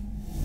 Slayer.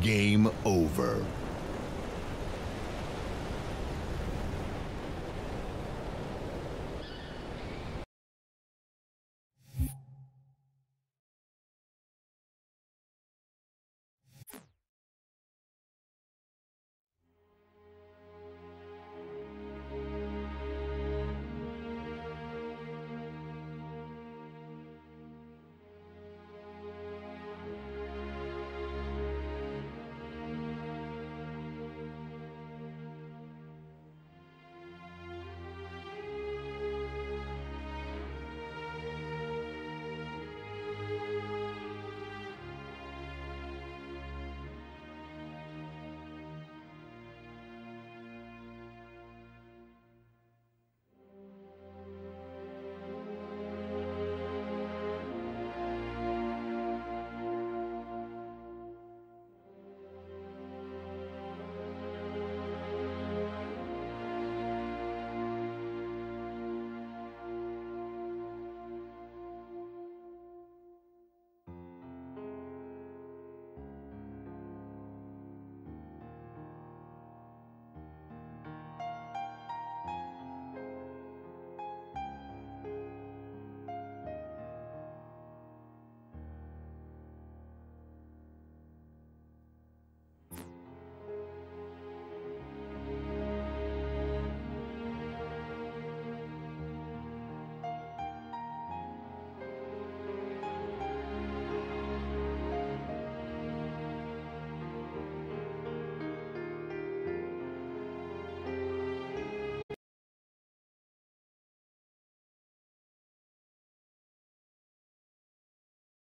Game over.